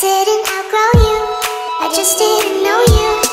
didn't outgrow you, I just didn't know you.